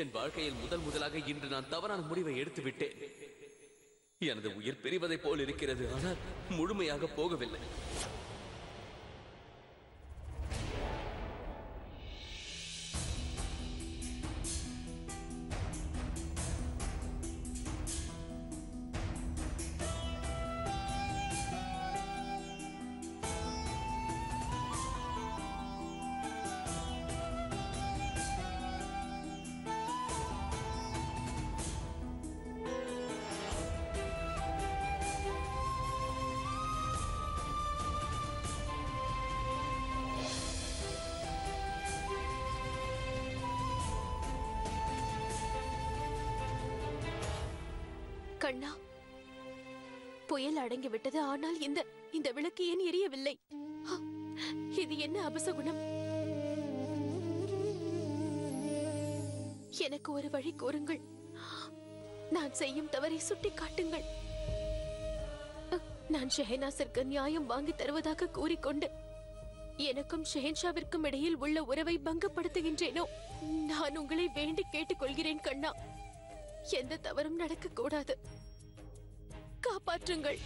என் வாழ்க்கையில் முதல் முதலாக இன்று நான் தவறான முடிவை எடுத்து விட்டேன் எனது உயிர் பிரிவதை போல் இருக்கிறது ஆனால் முழுமையாக போகவில்லை. கண்ணா புயல் அடங்கி விட்டது ஆனால் இந்த இந்த விளக்கு ஏன் எரியவில்லை? இது என்ன அபசகுணம்? எனக்கு ஒரு வழி கூறுங்கள். நான் செய்யும் தவறை சுட்டி காட்டுங்கள். நான் ஷெஹனாசிற்கு நியாயம் வாங்கி தருவதாக கூறிக்கொண்டு எனக்கும் ஷெஹன்ஷாவிற்கும் இடையில் உள்ள உறவை பங்கப்படுத்துகின்றேனோ? நான் உங்களை வேண்டி கேட்டுக்கொள்கிறேன் கண்ணா. எந்த தவறும் நடக்கக்கூடாது காப்பாற்றுங்கள்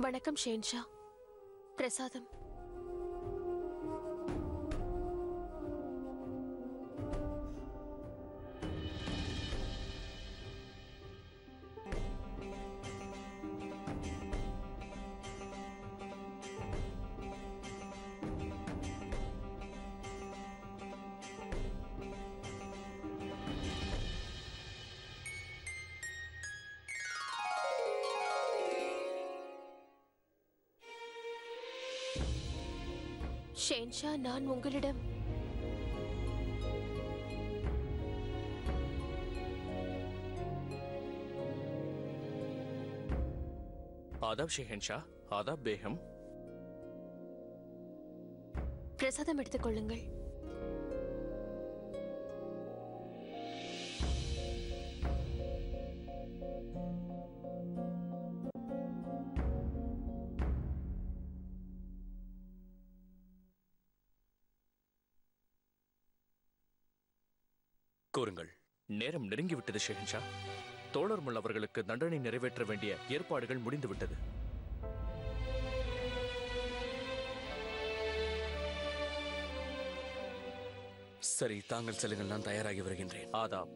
வணக்கம் ஷேன்ஷா. பிரசாதம். ஷேன்ஷா நான் உங்களிடம். ஆதாப் ஷெஹன்ஷா ஆதாப் பேகம். பிரசாதம் எடுத்துக் கொள்ளுங்கள். கூறுங்கள் நேரம் நெருங்கிவிட்டது ஷெஹன்ஷா. தோழர்மல் அவர்களுக்கு தண்டனை நிறைவேற்ற வேண்டிய ஏற்பாடுகள் முடிந்துவிட்டது. சரி தாங்கள் செல்லுங்கள் நான் தயாராகி வருகின்றேன். ஆதாப்.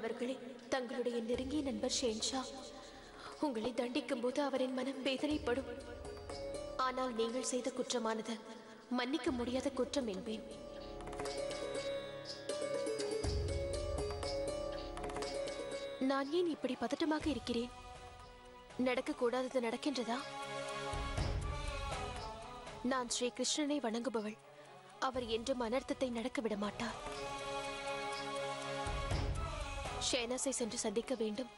அவர்களே தங்களுடைய நெருங்கிய நண்பர் ஷேன்ஷா. உங்களை தண்டிக்கும் போது அவரின் மனம் வேதனைப்படும். ஆனால் நீங்கள் செய்த குற்றமானது மன்னிக்க முடியாத குற்றம் என்பேன். நான் ஏன் இப்படி பதட்டமாக இருக்கிறேன்? நடக்கக்கூடாதது நடக்கின்றதா? நான் ஸ்ரீ கிருஷ்ணனை வணங்குபவள். அவர் என்றும் அனர்த்தத்தை நடக்க விட மாட்டார் ஷேனாஸை சென்று சந்திக்க வேண்டும்.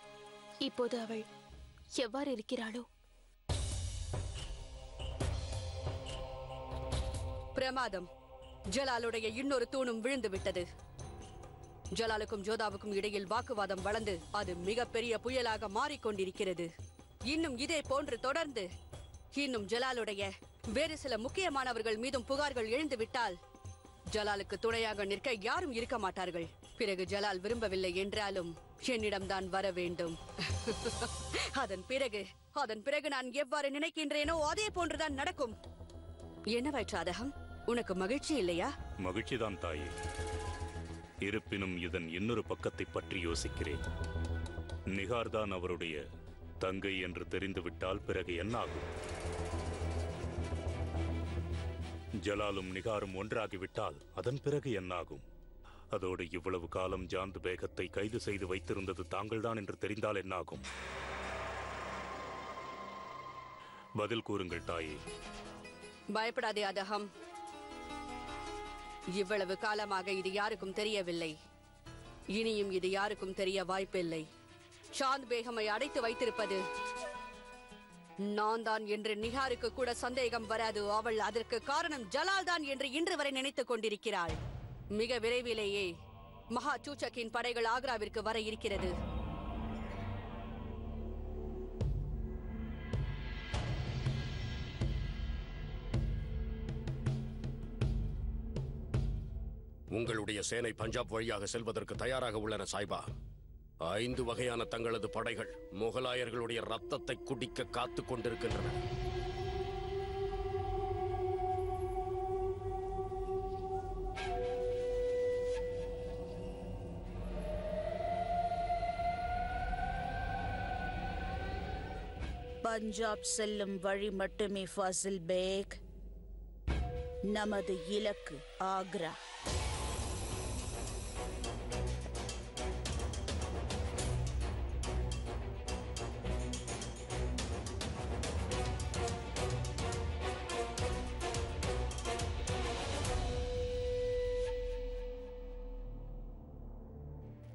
இப்போது அவள் எவ்வாறு இருக்கிறாளோ? பிரமாதம். ஜலாலுடைய இன்னொரு தூணும் விழுந்து விட்டது. ஜலாலுக்கும் ஜோதாவுக்கும் இடையில் வாக்குவாதம் வளர்ந்து அது மிகப்பெரிய புயலாக மாறிக்கொண்டிருக்கிறது. இன்னும் இதே போன்று தொடர்ந்து இன்னும் ஜலாலுடைய வேறு சில முக்கியமானவர்கள் மீதும் புகார்கள் எழுந்துவிட்டால் ஜலாலுக்கு துணையாக நிற்க யாரும் இருக்க மாட்டார்கள். பிறகு ஜலால் விரும்பவில்லை என்றாலும் என்னிடம்தான் வர வேண்டும். அதன் பிறகு அதன் பிறகு நான் எவ்வாறு நினைக்கின்றேனோ அதே போன்றுதான் நடக்கும். என்னவாயிற்று அதகம் உனக்கு மகிழ்ச்சி இல்லையா? மகிழ்ச்சிதான் தாயே. இருப்பினும் இதன் இன்னொரு பக்கத்தை பற்றி யோசிக்கிறேன். நிகார்தான் அவருடைய தங்கை என்று தெரிந்துவிட்டால் பிறகு என்னாகும்? ஜலாலும் நிகாரும் ஒன்றாகிவிட்டால் அதன் பிறகு என்னாகும்? அதோடு இவ்வளவு காலம் ஜாந்து பேகத்தை கைது செய்து வைத்திருந்தது தாங்கள்தான் என்று தெரிந்தால் என்னாகும்? பதில் கூறுங்கள் தாயே. பயப்படாதே அதகம் இவ்வளவு காலமாக இது யாருக்கும் தெரியவில்லை. இனியும் இது யாருக்கும் தெரிய வாய்ப்பில்லை. சாந்த் பேகமை அடைத்து வைத்திருப்பது நான் தான் என்று நிகாருக்கு கூட சந்தேகம் வராது. அவள் அதற்கு காரணம் ஜலால் தான் என்று இன்று வரை நினைத்துக் கொண்டிருக்கிறாள். மிக விரைவிலேயே மகா சூச்சக்கின் படைகள் ஆக்ராவிற்கு வர இருக்கிறது. உங்களுடைய சேனை பஞ்சாப் வழியாக செல்வதற்கு தயாராக உள்ளன சாய்பா. ஐந்து வகையான தங்களது படைகள் முகலாயர்களுடைய ரத்தத்தை குடிக்க காத்துக் கொண்டிருக்கின்றன. பஞ்சாப் செல்லும் வழி மட்டுமே ஃபாசில் பேக். நமது இலக்கு ஆக்ரா.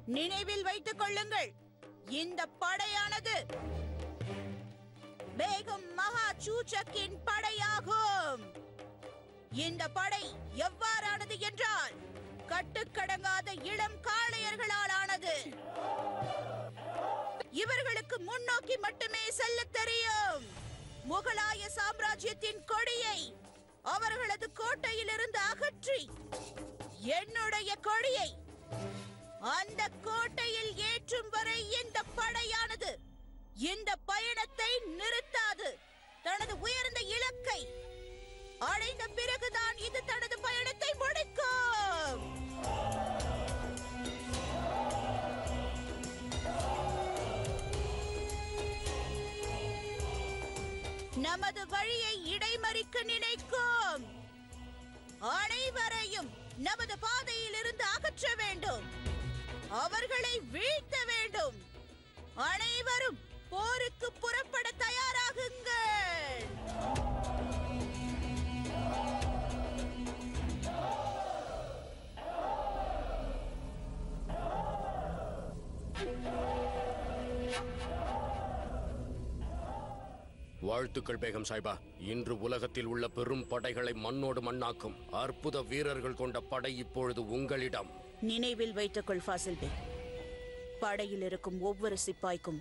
நினைவில் வைத்துக் கொள்ளுங்கள் இந்த படையானது பேகம் மகா சூச்சக்கின் படையாகும். இந்த படை எவ்வாறானது என்றால் கட்டுக்கடங்காத இளம் காளையர்களால் ஆனது இவர்களுக்கு முன்னோக்கி மட்டுமே செல்ல தெரியும். முகலாய சாம்ராஜ்யத்தின் கொடியை அவர்களது கோட்டையிலிருந்து அகற்றி என்னுடைய கொடியை அந்த கோட்டையில் ஏற்றும் வரை இந்த படையானது இந்த பயணத்தை நிறுத்தாது. தனது உயர்ந்த இலக்கை அடைந்த பிறகுதான் இது தனது பயணத்தை முடிக்கும். நமது வழியை இடைமறிக்க நினைக்கும். அனைவரையும் நமது பாதையில் இருந்து அகற்ற வேண்டும். அவர்களை வீழ்த்த வேண்டும். வாழ்த்துக்கள் பேகம் சாய்பா. இன்று உலகத்தில் உள்ள பெரும் படைகளை மண்ணோடு மண்ணாக்கும் அற்புத வீரர்கள் கொண்ட படை இப்பொழுது உங்களிடம். நினைவில் வைத்துக்கொள் ஃபாசில் பே படையில் இருக்கும் ஒவ்வொரு சிப்பாய்க்கும்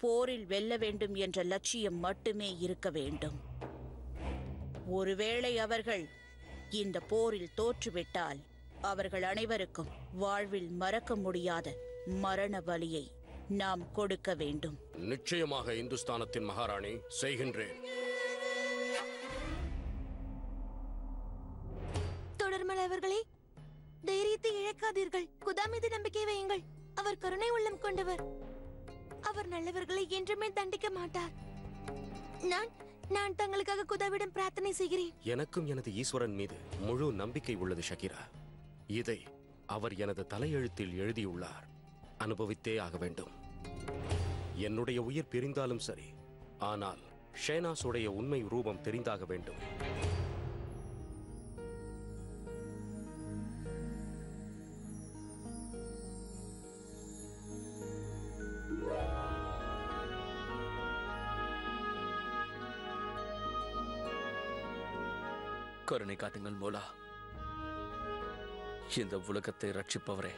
போரில் வெல்ல வேண்டும் என்ற லட்சியம் மட்டுமே இருக்க வேண்டும். ஒருவேளை அவர்கள் இந்த போரில் தோற்றுவிட்டால் அவர்கள் அனைவருக்கும் வாழ்வில் மறக்க முடியாத மரண வலியை நாம் கொடுக்க வேண்டும். நிச்சயமாக இந்துஸ்தானத்தின் மகாராணி செய்கின்றேன். தொடர்மல் அவர்களே தைரியத்தை இழக்காதீர்கள். குதா மீது நம்பிக்கை வையுங்கள். அவர் கருணை உள்ளம் கொண்டவர். அவர் நல்லவர்களை என்றுமே தண்டிக்க மாட்டார். நான் நான் தங்களுக்காக குதாவிடம் பிரார்த்தனை செய்கிறேன். எனக்கும் எனது ஈஸ்வரன் மீது முழு நம்பிக்கை உள்ளது ஷகிரா. இதை அவர் எனது தலையெழுத்தில் எழுதியுள்ளார். அனுபவித்தே ஆக வேண்டும். என்னுடைய உயிர் பிரிந்தாலும் சரி ஆனால் ஷேனாஸுடைய உண்மை ரூபம் தெரிந்தாக வேண்டும். கருணை காட்டுங்கள் மோலா. இந்த உலகத்தை ரட்சிப்பவரே.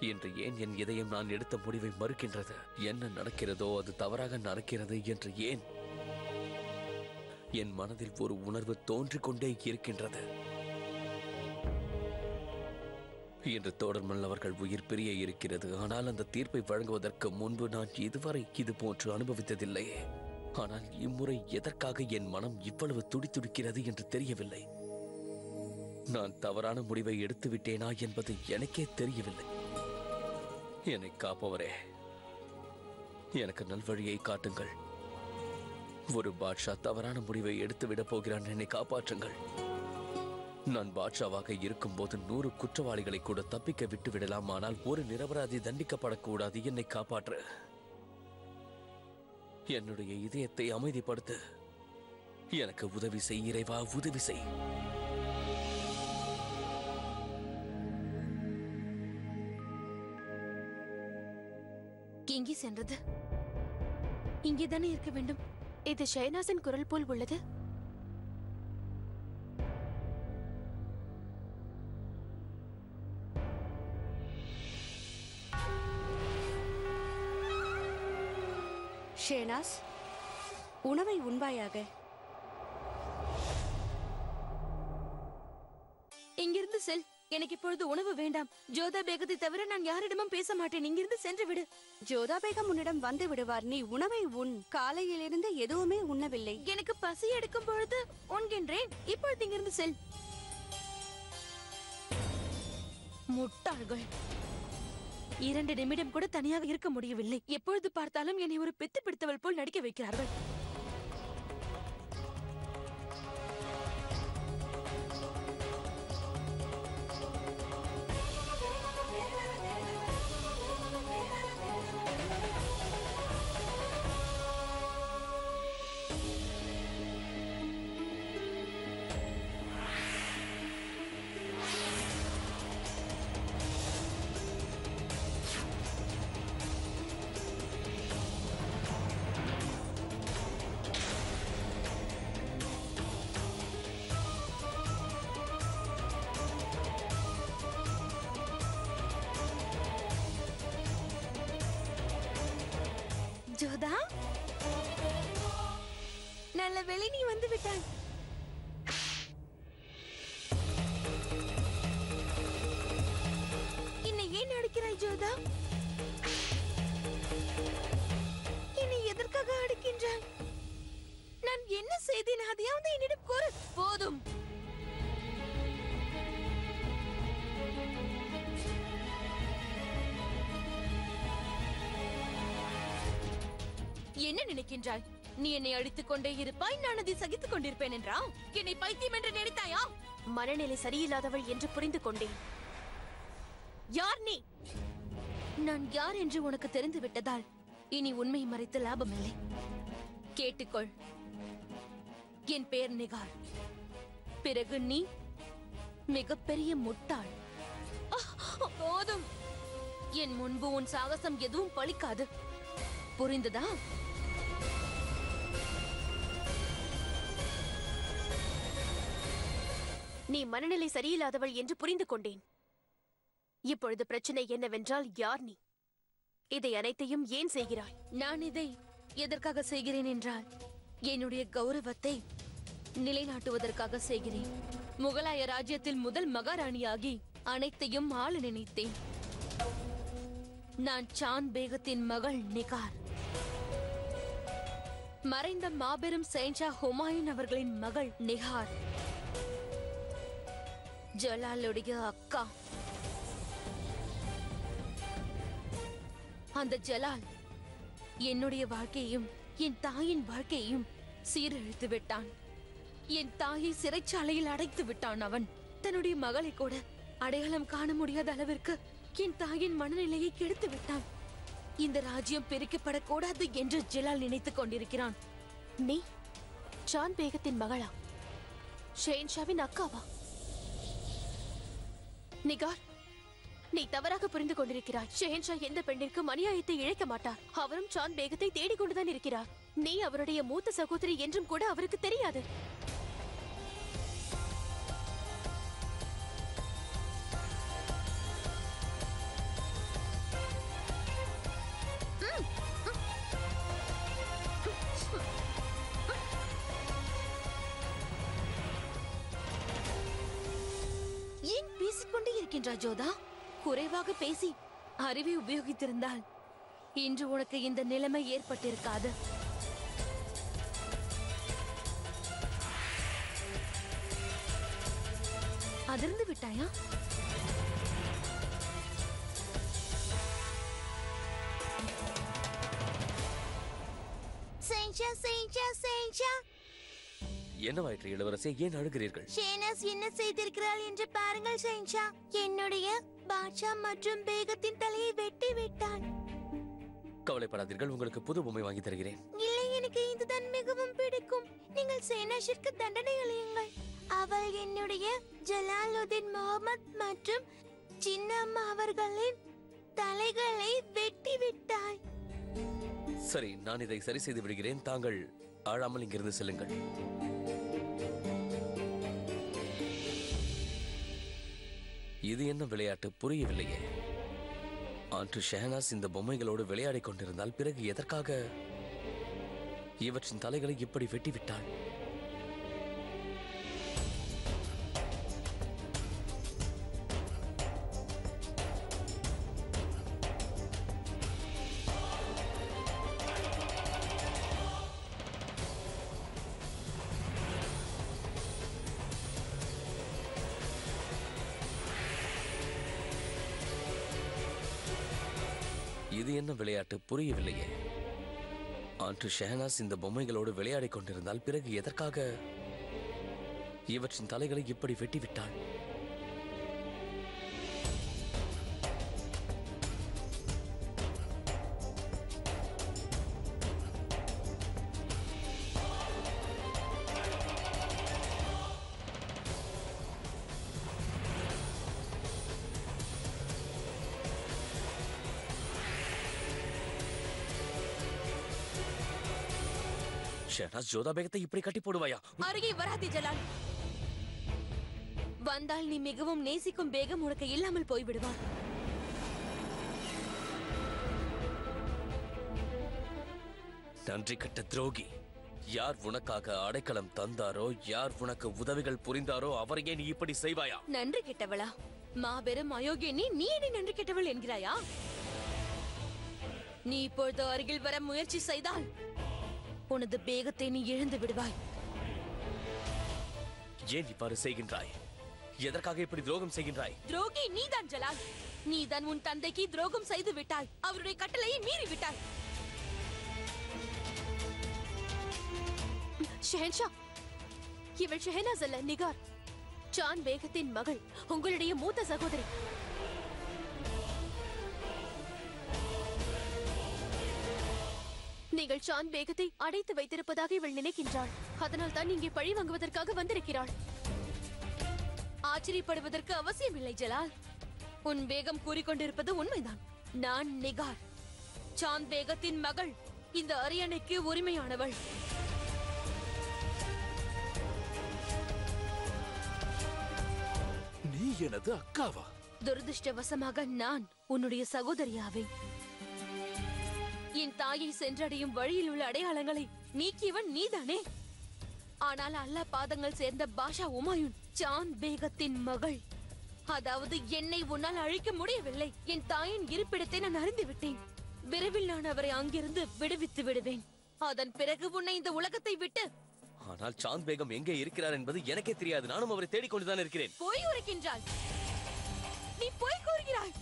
என்று ஏன் என் இதயம் நான் எடுத்த முடிவை மறுக்கின்றது? என்ன நடக்கிறதோ அது தவறாக நடக்கிறது என்று ஏன்? என் மனதில் ஒரு உணர்வு தோன்றிக் கொண்டே இருக்கின்றது. இன்று தோடர்மல் அவர்கள் உயிர் பிரிய இருக்கிறது. ஆனால் அந்த தீர்ப்பை வழங்குவதற்கு முன்பு நான் இதுவரை இது போன்று அனுபவித்ததில்லையே ஆனால் இம்முறை எதற்காக என் மனம் இவ்வளவு துடித்துடிக்கிறது என்று தெரியவில்லை. நான் தவறான முடிவை எடுத்துவிட்டேனா என்பது எனக்கே தெரியவில்லை. என்னை காப்பவரே. எனக்கு நல்வழியை காட்டுங்கள். ஒரு பாட்ஷா தவறான முடிவை எடுத்து விடப் போகிறான். என்னை காப்பாற்றுங்கள். நான் பாட்ஷாவாக இருக்கும்போது நூறு குற்றவாளிகளை கூட தப்பிக்க விட்டு விடலாம் ஆனால் ஒரு நிரபராதி தண்டிக்கப்படக்கூடாது. என்னை காப்பாற்று. என்னுடைய இதயத்தை அமைதிப்படுத்து. எனக்கு உதவி செய் இறைவா உதவி செய். எங்கே சென்றது? இங்கேதானே இருக்க வேண்டும்? இது ஷைனாஸின் குரல் போல் உள்ளது. ஷேனாஸ் உணவை உண்பாயாக. எனக்கு இப்பொழுது உணவு வேண்டாம். ஜோதா பேகத்தை தவிர நான் யாரிடமும் பேச மாட்டேன். இங்கிருந்து சென்று விடு. ஜோதா பேகம் உன்னிடம் வந்து விடுவார். நீ உணவை உண். காலையிலிருந்து எதுவுமே உண்ணவில்லை. எனக்கு பசி எடுக்கும் பொழுது உண்கின்றேன். இப்பொழுது இங்கிருந்து செல். முட்டாள்கள். இரண்டு நிமிடம் கூட தனியாக இருக்க முடியவில்லை. எப்பொழுது பார்த்தாலும் என்னை ஒரு பித்து பிடித்தவள் போல் நடிக்க வைக்கிறார்கள். ஜோதா? நல்ல வெளி நீ வந்து விட்டாய். என்ன நினைக்கின்றாய்? நீ என்னை அடித்துக் கொண்டே இருப்பாய் நான் அதை சகித்துக் கொண்டிருப்பேன் என்றா என்னை பைத்தியம் என்று நினைத்தாயா? மனநிலை சரியில்லாதவள் என்று புரிந்து கொண்டேன். யார் நீ? நான் யார் என்று உனக்கு தெரிந்து விட்டதால் இனி உண்மை மறைத்து லாபமில்லை கேட்டுக்கொள். என் பெயர் நிகார். பிறகு நீ மிகப்பெரிய முட்டாள். போதும். என் முன்பு உன் சாகசம் எதுவும் பலிக்காது புரிந்ததா? நீ மனநிலை சரியில்லாதவள் என்று புரிந்து கொண்டேன். இப்பொழுது பிரச்சனை என்னவென்றால் யார் நீ? இதை அனைத்தையும் ஏன் செய்கிறாய்? நான் இதை எதற்காக செய்கிறேன் என்றால் என்னுடைய கௌரவத்தை நிலைநாட்டுவதற்காக செய்கிறேன். முகலாய ராஜ்யத்தில் முதல் மகாராணியாகி அனைத்தையும் ஆள நினைத்தேன். நான் சாந்த் பேகத்தின் மகள் நிகார். மறைந்த மாபெரும் சேஞ்சா ஹுமாயூன் அவர்களின் மகள் நிகார். ஜலாலுடைய அக்கா. அந்த ஜலால் என்னுடைய வாழ்க்கையும் என் தாயின் வாழ்க்கையும் சீரழித்து விட்டான். என் தாயை சிறைச்சாலையில் அடைத்து விட்டான் அவன். தன்னுடைய மகளை கூட அடையாளம் காண முடியாத அளவிற்கு என் தாயின் மனநிலையை கெடுத்து விட்டான். இந்த ராஜ்யம் பிரிக்கப்படக்கூடாது என்று ஜலால் நினைத்துக் கொண்டிருக்கிறான். நீ ஜான் பேகத்தின் மகளா? ஷேன்ஷாவின் அக்காவா? நிகார் நீ தவறாக புரிந்து கொண்டிருக்கிறாய். ஷெஹன்ஷா எந்த பெண்ணிற்கும் அநியாயத்தை இழைக்க மாட்டார்? அவரும் சாந்த் பேகத்தை தேடிக்கொண்டுதான் இருக்கிறார். நீ அவருடைய மூத்த சகோதரி என்றும் கூட அவருக்கு தெரியாது. நினைக்கின்றாய் ஜோதா குறைவாக பேசி அறிவை உபயோகித்திருந்தால் இன்று உனக்கு இந்த நிலைமை ஏற்பட்டிருக்காது. அதிர்ந்து விட்டாயா? செஞ்சா செஞ்சா செஞ்சா என்னவாயிற்று இளவரசே? ஏன் அழுகிறீர்கள்? ஷேனாஸ் என்ன செய்திருக்கிறாள் என்று பாருங்கள் செஞ்சா என்னுடைய பாட்ஷா மற்றும் பேகத்தின் தலையை வெட்டி விட்டாள். கவலைப்படாதீர்கள் உங்களுக்கு புது பொம்மை வாங்கி தருகிறேன். இல்லை எனக்கு இதுதான் மிகவும் பிடிக்கும். நீங்கள் சேனாஷிற்கு தண்டனை அளியுங்கள். அவள் என்னுடைய ஜலாலுதீன் முகமது மற்றும் சின்னம்மா அவர்களின் தலைகளை வெட்டி விட்டாள். சரி நான் இதை சரி செய்து விடுகிறேன். தாங்கள் ஆழாமல் இங்கிருந்து செல்லுங்கள். இது என்ன விளையாட்டு? புரியவில்லையே. அன்று ஷெஹனாஸ் இந்த பொம்மைகளோடு விளையாடிக் கொண்டிருந்தால் பிறகு எதற்காக? இவற்றின் தலைகளை இப்படி வெட்டிவிட்டாள்? இது என்ன விளையாட்டு? புரியவில்லையே. அன்று ஷெஹனாஸ் இந்த பொம்மைகளோடு விளையாடிக் கொண்டிருந்தால் பிறகு எதற்காக? இவற்றின் தலைகளை இப்படி வெட்டிவிட்டாள்? ஷெஹனாஸ் ஜோதா பேகத்தை இப்படி கட்டி போடுவாயா? அருகே வராதே ஜலால். வந்தால் நீ மிகவும் நேசிக்கும் பேகம் உனக்கு இல்லாமல் போய்விடுவார் நன்றி கட்ட துரோகி. யார் உனக்காக அடைக்கலம் தந்தாரோ யார் உனக்கு உதவிகள் புரிந்தாரோ அவரையே நீ இப்படி செய்வாயா? நன்றி கெட்டவளா. மாபெரும் அயோக்கியனி நீ என்னை நன்றி கெட்டவள் என்கிறாயா? நீ இப்பொழுது அருகில் வர முயற்சி செய்தால் உனது பேகத்தை நீ இழந்து விடுவாய். ஏன் இவ்வாறு செய்கின்றாய்? எதற்காக இப்படி துரோகம் செய்கின்றாய்? துரோகி நீதான் ஜலால். நீதான் உன் தந்தைக்கு துரோகம் செய்து விட்டாய். அவருடைய கட்டளையை மீறி விட்டாய். ஷெஹன்ஷா இவள் ஷெஹனாஸ் அல்ல நிகார். சான் பேகத்தின் மகள் உங்களுடைய மூத்த சகோதரி. நீங்கள் சான் பேகத்தை அடைத்து வைத்திருப்பதாக இவள் நினைக்கின்றாள். அதனால் தான் இங்கே பழி வாங்குவதற்காக வந்திருக்கிறாள். ஆச்சரியப்படுவதற்கு அவசியமில்லை ஜலால். உன் வேகம் கூறிக்கொண்டிருப்பது உண்மைதான். நான் நிகார். சாந்த் பேகத்தின் மகள் இந்த அரியணைக்கு உரிமையானவள். நீ எனது அக்காவா? துரதிருஷ்டவசமாக நான் உன்னுடைய சகோதரியாவேன். என் தாயை சென்றடையும் வழியில் உள்ள அடையாளங்களை நீக்கியவன் நீதானே? ஆனால் அல்லாஹ் பாதங்கள் சேர்ந்த பாஷா உமாயுன் சாந்த் பேகத்தின் மகள். அதாவது என்னை உன்னால் அழிக்க முடியவில்லை. என் தாயின் இருப்பிடத்தை நான் அறிந்து விட்டேன் விரைவில் நான் அவரை அங்கிருந்து விடுவித்து விடுவேன். அதன் பிறகு உன்னை இந்த உலகத்தை விட்டு. ஆனால் சாந்த் பேகம் எங்கே இருக்கிறார் என்பது எனக்கே தெரியாது. நானும் அவரை தேடிக்கொண்டுதான் இருக்கிறேன். பொய் உரைக்கின்றாய் நீ பொய் கூறுகிறாய்.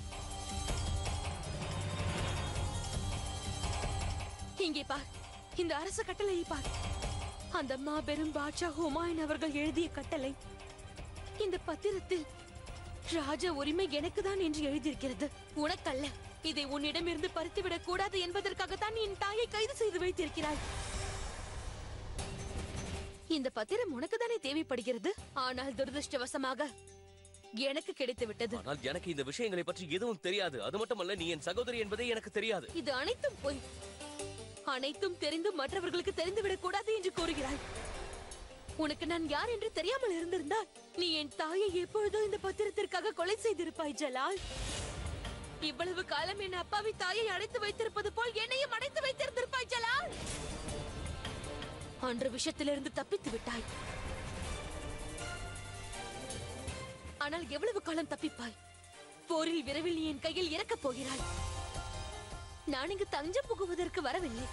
இங்கே பார். இந்த அரச கட்டளையை பார். அந்த மாபெரும் பாட்ஷா ஹுமாயூன் அவர்கள் எழுதிய கட்டளை இந்த பத்திரத்தில் ராஜ உரிமை எனக்குதான் என்று எழுதியிருக்கிறது. உனக்கல்ல இதை உன்னிடமிருந்து பறித்துவிடக் கூடாது என்பதற்காகத்தான் என் தாயை கைது செய்து வைத்திருக்கிறாய். இந்த பத்திரம் உனக்குதானே தேவைப்படுகிறது? ஆனால் துரதிருஷ்டவசமாக எனக்கு கிடைத்து விட்டது ஆனால் எனக்கு இந்த விஷயங்களை பற்றி எதுவும் தெரியாது. அது மட்டுமல்ல நீ என் சகோதரி என்பதே எனக்கு தெரியாது. இது அனைத்தும் பொய். அனைத்தும் தெரிந்து மற்றவர்களுக்கு தெரிந்துவிடக் கூடாது என்று கூறுகிறாய். உனக்கு நான் யார் என்று தெரியாமல் இருந்திருந்தால் நீ என் தாயை எப்பொழுதோ இந்த பத்திரத்திற்காக கொலை செய்திருப்பாய் ஜலால். இவ்வளவு காலம் என் அப்பாவி தாயை அடைத்து வைத்திருப்பது போல் என்னையும் அடைத்து வைத்திருந்திருப்பாய் ஜலால். அன்று விஷயத்திலிருந்து தப்பித்து விட்டாய். ஆனால் எவ்வளவு காலம் தப்பிப்பாய்? போரில் விரைவில் நீ என் கையில் இறக்கப் போகிறாள் நான் இங்கு தஞ்சம் புகுவதற்கு வரவில்லை.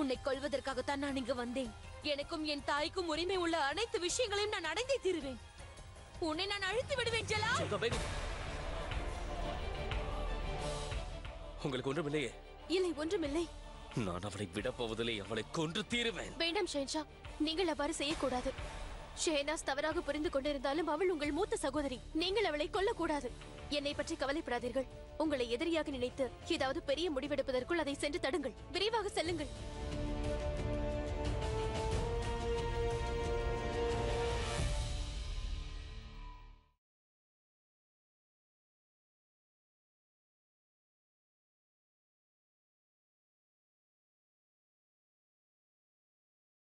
உன்னை கொல்வதற்காகத்தான் நான் இங்கு வந்தேன். எனக்கும் என் தாய்க்கும் உரிமை உள்ள அனைத்து விஷயங்களையும் நான் அடைந்தே தீருவேன். உன்னை நான் அழித்து விடுவேன் ஜலா. உங்களுக்கு ஒன்றுமில்லையே? இல்லை ஒன்றுமில்லை. நான் அவளை விடப் போவதில்லை அவளை கொன்று தீருவேன். வேண்டாம் ஷேன்ஷா. நீங்கள் அவ்வாறு செய்யக்கூடாது. ஷேனாஸ் தவறாக புரிந்து கொண்டிருந்தாலும் அவள் உங்கள் மூத்த சகோதரி. நீங்கள் அவளை கொல்லக்கூடாது. என்னை பற்றி கவலைப்படாதீர்கள். உங்களை எதிரியாக நினைத்து ஏதாவது பெரிய முடிவெடுப்பதற்குள் அதை சென்று தடுங்கள். விரைவாக செல்லுங்கள்.